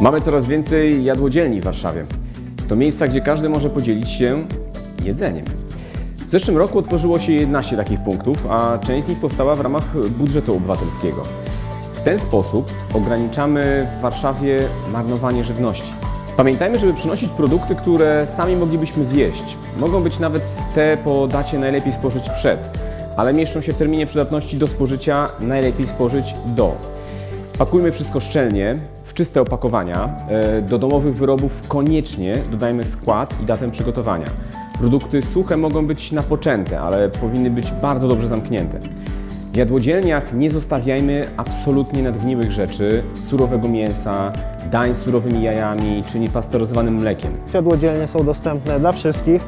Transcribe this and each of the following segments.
Mamy coraz więcej jadłodzielni w Warszawie. To miejsca, gdzie każdy może podzielić się jedzeniem. W zeszłym roku otworzyło się 11 takich punktów, a część z nich powstała w ramach budżetu obywatelskiego. W ten sposób ograniczamy w Warszawie marnowanie żywności. Pamiętajmy, żeby przynosić produkty, które sami moglibyśmy zjeść. Mogą być nawet te po dacie najlepiej spożyć przed, ale mieszczą się w terminie przydatności do spożycia najlepiej spożyć do. Pakujmy wszystko szczelnie, w czyste opakowania. E, Do domowych wyrobów koniecznie dodajmy skład i datę przygotowania. Produkty suche mogą być napoczęte, ale powinny być bardzo dobrze zamknięte. W jadłodzielniach nie zostawiajmy absolutnie nadgniłych rzeczy, surowego mięsa, dań z surowymi jajami czy niepasteryzowanym mlekiem. Jadłodzielnie są dostępne dla wszystkich.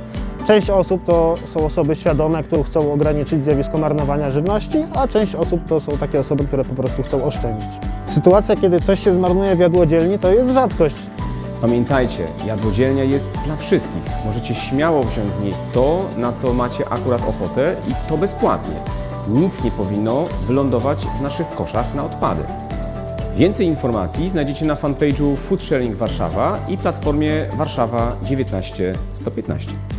Część osób to są osoby świadome, które chcą ograniczyć zjawisko marnowania żywności, a część osób to są takie osoby, które po prostu chcą oszczędzić. Sytuacja, kiedy coś się zmarnuje w jadłodzielni, to jest rzadkość. Pamiętajcie, jadłodzielnia jest dla wszystkich. Możecie śmiało wziąć z niej to, na co macie akurat ochotę i to bezpłatnie. Nic nie powinno wylądować w naszych koszach na odpady. Więcej informacji znajdziecie na fanpage'u Food Sharing Warszawa i platformie Warszawa 19115.